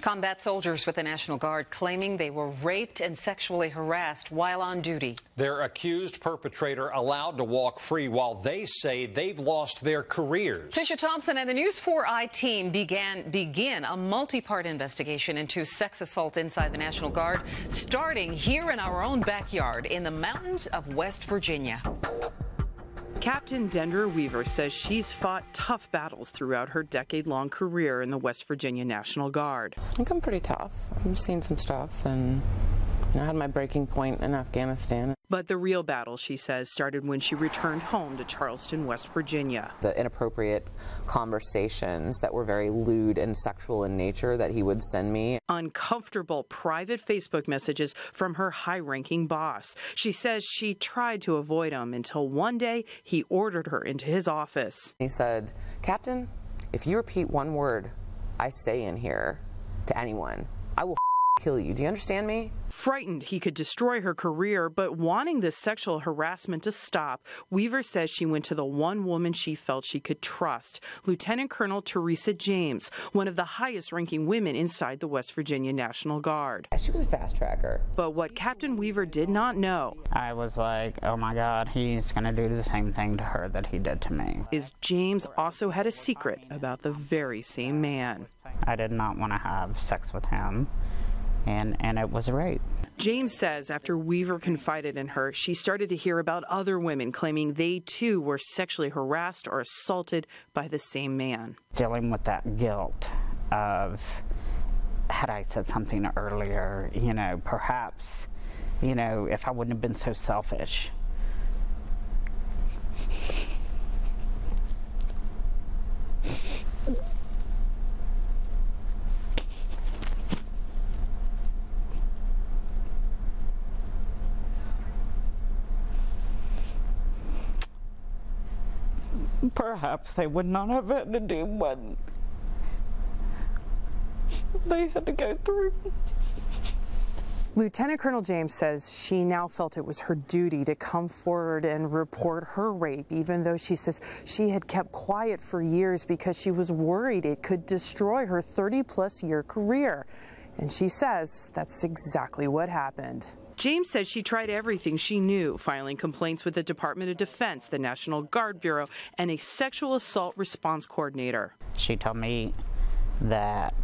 Combat soldiers with the National Guard claiming they were raped and sexually harassed while on duty. Their accused perpetrator allowed to walk free while they say they've lost their careers. Tisha Thompson and the News 4i team began begin a multi-part investigation into sex assault inside the National Guard, starting here in our own backyard in the mountains of West Virginia. Captain Dendra Weaver says she's fought tough battles throughout her decade long career in the West Virginia National Guard. I think I'm pretty tough. I've seen some stuff and I had my breaking point in Afghanistan. But the real battle, she says, started when she returned home to Charleston, West Virginia. The inappropriate conversations that were very lewd and sexual in nature that he would send me. Uncomfortable private Facebook messages from her high ranking boss. She says she tried to avoid them until one day he ordered her into his office. He said, Captain, if you repeat one word I say in here to anyone, I will kill you. Do you understand me? Frightened he could destroy her career, but wanting this sexual harassment to stop, Weaver says she went to the one woman she felt she could trust, Lieutenant Colonel Teresa James, one of the highest ranking women inside the West Virginia National Guard. She was a fast tracker. But what Captain Weaver did not know I was like, oh my God, he's going to do the same thing to her that he did to me. is James also had a secret about the very same man. I did not want to have sex with him, and, and it was rape. James says after Weaver confided in her, she started to hear about other women claiming they too were sexually harassed or assaulted by the same man. Dealing with that guilt of, had I said something earlier, you know, perhaps, you know, if I wouldn't have been so selfish. Perhaps they would not have had to do what they had to go through. Lieutenant Colonel James says she now felt it was her duty to come forward and report her rape, even though she says she had kept quiet for years because she was worried it could destroy her 30 plus year career. And she says that's exactly what happened. James says she tried everything she knew, filing complaints with the Department of Defense, the National Guard Bureau, and a sexual assault response coordinator. She told me that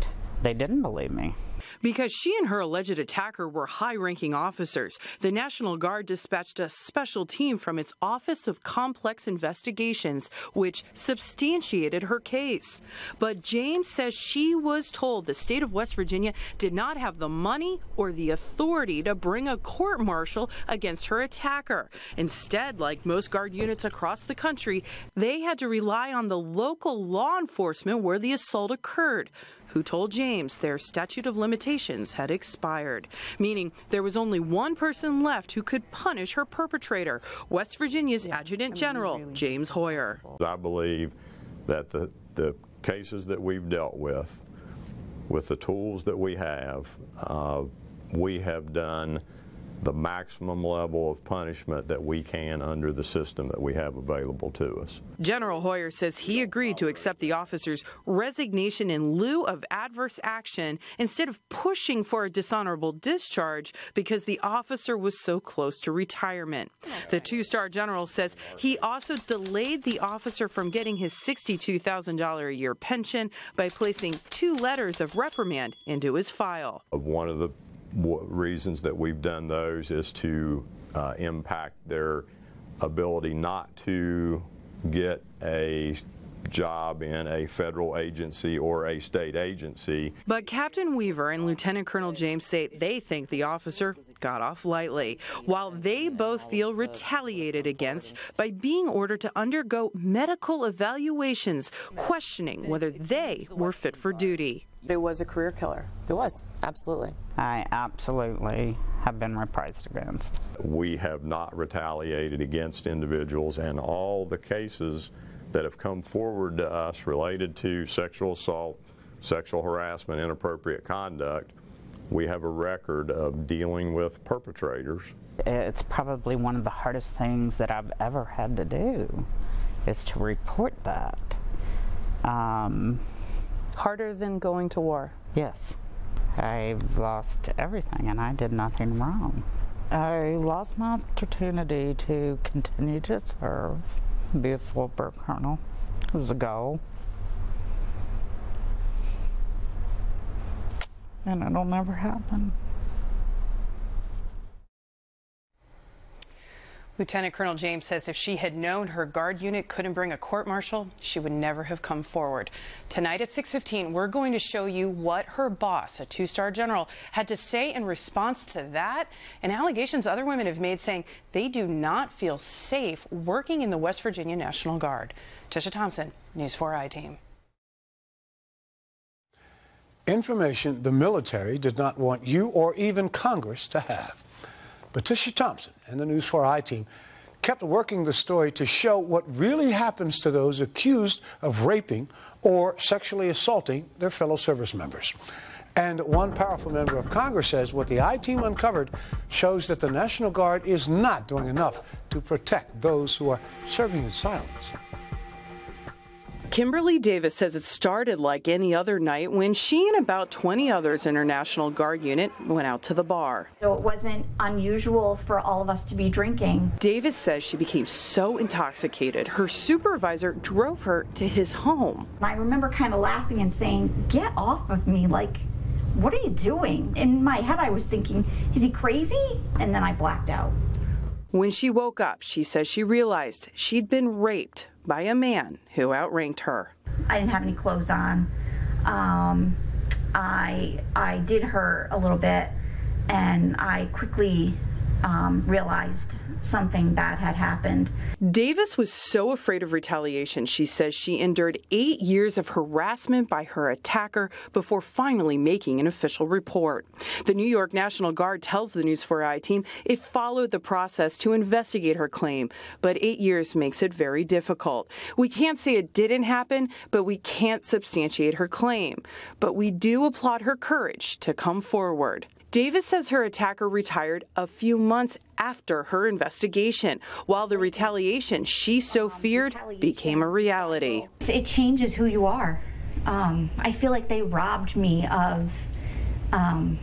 they didn't believe me. Because she and her alleged attacker were high ranking officers, the National Guard dispatched a special team from its Office of Complex Investigations, which substantiated her case. But James says she was told the state of West Virginia did not have the money or the authority to bring a court martial against her attacker. Instead, like most Guard units across the country, they had to rely on the local law enforcement where the assault occurred who told James their statute of limitations had expired, meaning there was only one person left who could punish her perpetrator, West Virginia's Adjutant General James Hoyer. I believe that the, the cases that we've dealt with, with the tools that we have, uh, we have done the maximum level of punishment that we can under the system that we have available to us. General Hoyer says he agreed to accept the officer's resignation in lieu of adverse action instead of pushing for a dishonorable discharge because the officer was so close to retirement. The two star general says he also delayed the officer from getting his $62,000 a year pension by placing two letters of reprimand into his file. One of the reasons that we've done those is to uh, impact their ability not to get a job in a federal agency or a state agency. But Captain Weaver and Lieutenant Colonel James say they think the officer got off lightly, while they both feel retaliated against by being ordered to undergo medical evaluations, questioning whether they were fit for duty. It was a career killer. It was, absolutely. I absolutely have been reprised against. We have not retaliated against individuals, and all the cases that have come forward to us related to sexual assault, sexual harassment, inappropriate conduct, we have a record of dealing with perpetrators. It's probably one of the hardest things that I've ever had to do is to report that. Um, Harder than going to war. yes. I've lost everything and I did nothing wrong. I lost my opportunity to continue to serve, be a full bird colonel. It was a goal. And it'll never happen. Lieutenant Colonel James says if she had known her guard unit couldn't bring a court martial, she would never have come forward. Tonight at 6:15, we're going to show you what her boss, a two-star general, had to say in response to that and allegations other women have made saying they do not feel safe working in the West Virginia National Guard. Tisha Thompson, News 4 I team. Information the military did not want you or even Congress to have. But Tisha Thompson and the News 4i team kept working the story to show what really happens to those accused of raping or sexually assaulting their fellow service members. And one powerful member of Congress says what the I team uncovered shows that the National Guard is not doing enough to protect those who are serving in silence. Kimberly Davis says it started like any other night when she and about 20 others in her National Guard unit went out to the bar. So it wasn't unusual for all of us to be drinking. Davis says she became so intoxicated, her supervisor drove her to his home. I remember kind of laughing and saying, Get off of me. Like, what are you doing? In my head, I was thinking, Is he crazy? And then I blacked out. When she woke up, she says she realized she'd been raped by a man who outranked her. I didn't have any clothes on. Um, I I did hurt a little bit, and I quickly um, realized something bad had happened. Davis was so afraid of retaliation, she says she endured eight years of harassment by her attacker before finally making an official report. The New York National Guard tells the News 4i team it followed the process to investigate her claim, but eight years makes it very difficult. We can't say it didn't happen, but we can't substantiate her claim. But we do applaud her courage to come forward. Davis says her attacker retired a few months after her investigation, while the retaliation she so feared became a reality. It changes who you are. Um, I feel like they robbed me of um,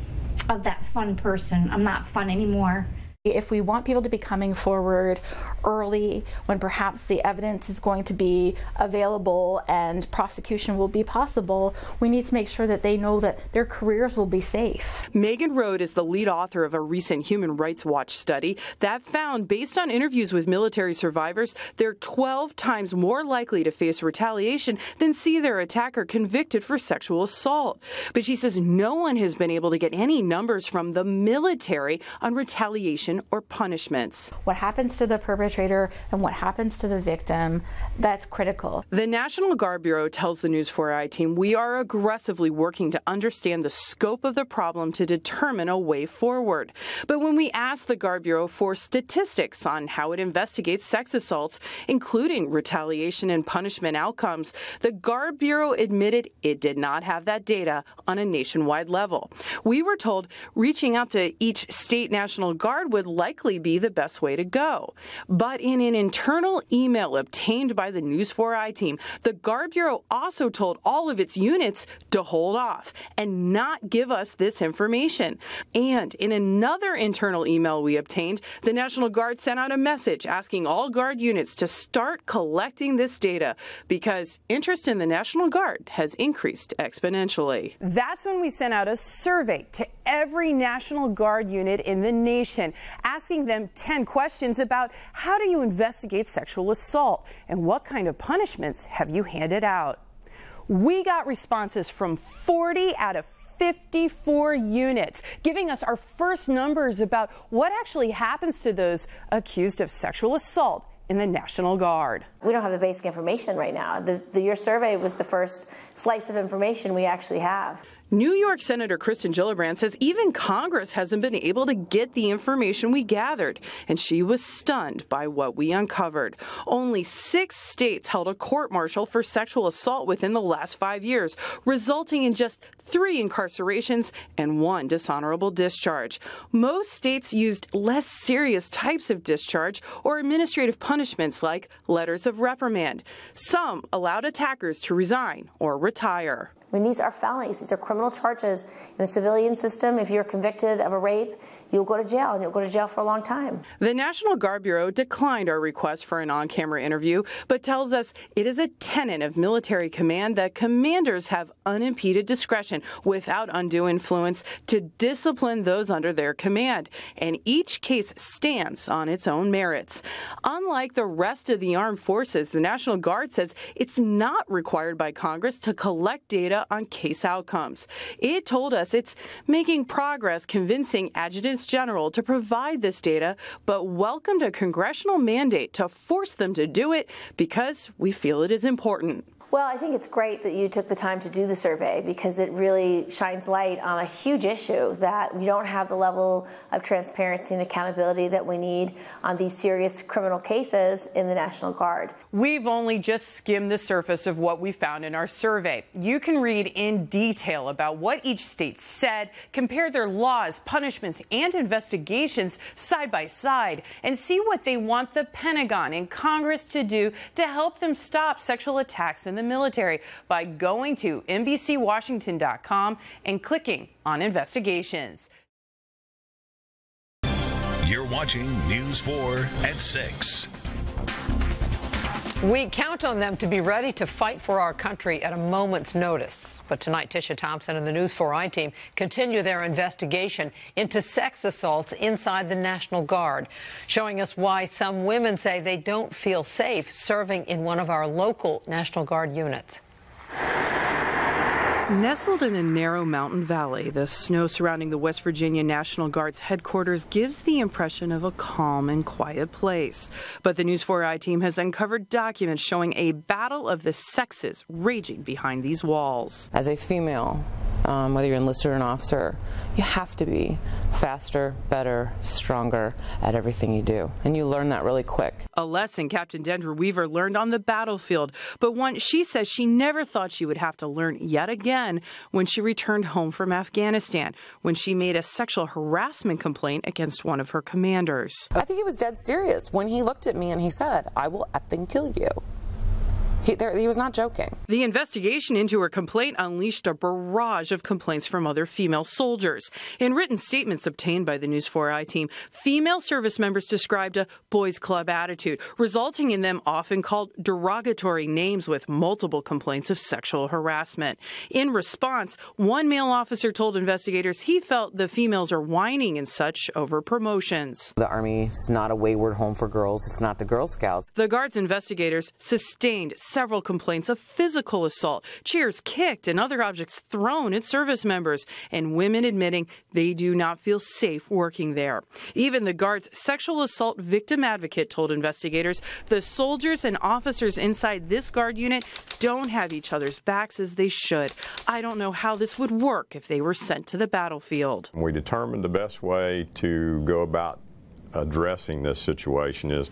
of that fun person. I'm not fun anymore. If we want people to be coming forward early when perhaps the evidence is going to be available and prosecution will be possible, we need to make sure that they know that their careers will be safe. Megan Rhode is the lead author of a recent Human Rights Watch study that found, based on interviews with military survivors, they're 12 times more likely to face retaliation than see their attacker convicted for sexual assault. But she says no one has been able to get any numbers from the military on retaliation or punishments. What happens to the perpetrator and what happens to the victim, that's critical. The National Guard Bureau tells the News 4i team we are aggressively working to understand the scope of the problem to determine a way forward. But when we asked the Guard Bureau for statistics on how it investigates sex assaults, including retaliation and punishment outcomes, the Guard Bureau admitted it did not have that data on a nationwide level. We were told reaching out to each state National Guard would likely be the best way to go. But in an internal email obtained by the News 4i team, the Guard Bureau also told all of its units to hold off and not give us this information. And in another internal email we obtained, the National Guard sent out a message asking all Guard units to start collecting this data because interest in the National Guard has increased exponentially. That's when we sent out a survey to every National Guard unit in the nation, asking them 10 questions about how do you investigate sexual assault and what kind of punishments have you handed out. We got responses from 40 out of 54 units, giving us our first numbers about what actually happens to those accused of sexual assault in the National Guard. We don't have the basic information right now. The, the, your survey was the first slice of information we actually have. New York Senator Kirsten Gillibrand says even Congress hasn't been able to get the information we gathered, and she was stunned by what we uncovered. Only six states held a court martial for sexual assault within the last five years, resulting in just three incarcerations and one dishonorable discharge. Most states used less serious types of discharge or administrative punishments like letters of reprimand. Some allowed attackers to resign or retire. Mean, these are felonies. These are criminal charges. In the civilian system, if you're convicted of a rape, you'll go to jail and you'll go to jail for a long time. The National Guard Bureau declined our request for an on camera interview, but tells us it is a tenet of military command that commanders have unimpeded discretion without undue influence to discipline those under their command. And each case stands on its own merits. Unlike the rest of the armed forces, the National Guard says it's not required by Congress to collect data on case outcomes. It told us it's making progress convincing adjutants general to provide this data, but welcomed a congressional mandate to force them to do it because we feel it is important. Well, I think it's great that you took the time to do the survey because it really shines light on a huge issue that we don't have the level of transparency and accountability that we need on these serious criminal cases in the National Guard. We've only just skimmed the surface of what we found in our survey. You can read in detail about what each state said, compare their laws, punishments, and investigations side by side, and see what they want the Pentagon and Congress to do to help them stop sexual attacks in the military by going to NBCWashington.com and clicking on investigations. You're watching News 4 at 6. We count on them to be ready to fight for our country at a moment's notice. But tonight, Tisha Thompson and the News 4 I team continue their investigation into sex assaults inside the National Guard, showing us why some women say they don't feel safe serving in one of our local National Guard units. Nestled in a narrow mountain valley, the snow surrounding the West Virginia National Guard's headquarters gives the impression of a calm and quiet place. But the News 4i team has uncovered documents showing a battle of the sexes raging behind these walls. As a female, um, whether you're enlisted or an officer, you have to be faster, better, stronger at everything you do. And you learn that really quick. A lesson Captain Dendra Weaver learned on the battlefield, but one she says she never thought she would have to learn yet again when she returned home from Afghanistan, when she made a sexual harassment complaint against one of her commanders. I think he was dead serious when he looked at me and he said, I will effing kill you. He, there, he was not joking. The investigation into her complaint unleashed a barrage of complaints from other female soldiers. In written statements obtained by the News 4i team, female service members described a boys' club attitude, resulting in them often called derogatory names with multiple complaints of sexual harassment. In response, one male officer told investigators he felt the females are whining and such over promotions. The Army is not a wayward home for girls, it's not the Girl Scouts. The Guard's investigators sustained several complaints of physical assault, chairs kicked, and other objects thrown at service members, and women admitting they do not feel safe working there. Even the Guard's sexual assault victim advocate told investigators the soldiers and officers inside this Guard unit don't have each other's backs as they should. I don't know how this would work if they were sent to the battlefield. We determined the best way to go about addressing this situation is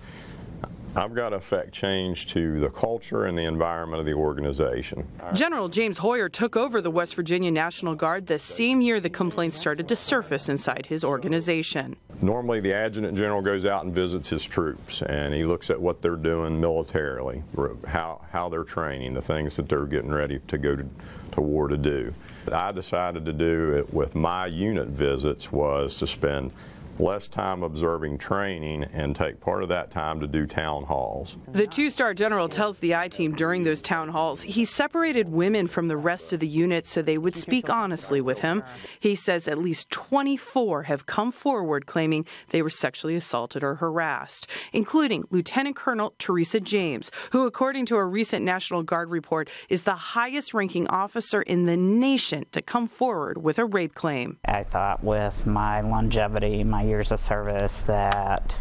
I've got to affect change to the culture and the environment of the organization. General James Hoyer took over the West Virginia National Guard the same year the complaints started to surface inside his organization. Normally, the adjutant general goes out and visits his troops and he looks at what they're doing militarily, how, how they're training, the things that they're getting ready to go to, to war to do. What I decided to do it with my unit visits was to spend less time observing training and take part of that time to do town halls. The two star general tells the I team during those town halls he separated women from the rest of the unit so they would speak honestly with him. He says at least 24 have come forward claiming they were sexually assaulted or harassed, including Lieutenant Colonel Teresa James, who, according to a recent National Guard report, is the highest ranking officer in the nation to come forward with a rape claim. I thought with my longevity, my years of service that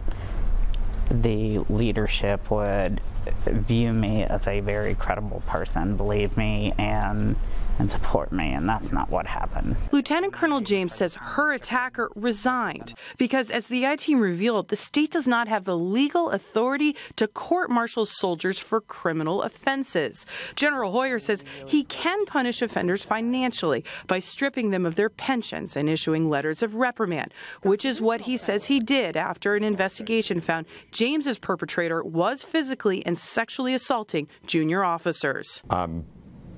the leadership would view me as a very credible person, believe me, and and support me, and that's not what happened. Lieutenant Colonel James says her attacker resigned because, as the I team revealed, the state does not have the legal authority to court martial soldiers for criminal offenses. General Hoyer says he can punish offenders financially by stripping them of their pensions and issuing letters of reprimand, which is what he says he did after an investigation found James's perpetrator was physically and sexually assaulting junior officers. I'm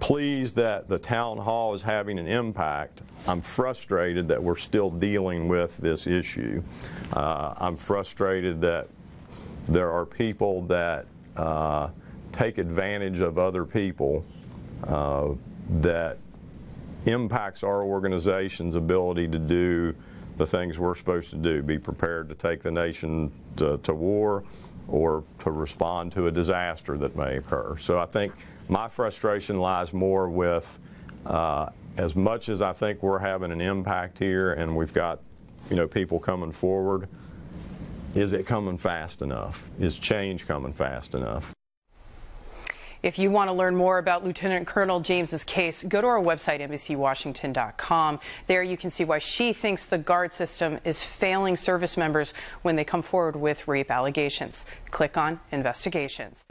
pleased that the town hall is having an impact. I'm frustrated that we're still dealing with this issue. Uh, I'm frustrated that there are people that uh, take advantage of other people uh, that impacts our organization's ability to do the things we're supposed to do be prepared to take the nation to, to, war or to respond to a disaster that may occur. So I think my frustration lies more with uh, as much as I think we're having an impact here and we've got you know people coming forward is it coming fast enough is change coming fast enough if you want to learn more about Lieutenant Colonel James's case, go to our website, NBCWashington.com. There you can see why she thinks the guard system is failing service members when they come forward with rape allegations. Click on investigations.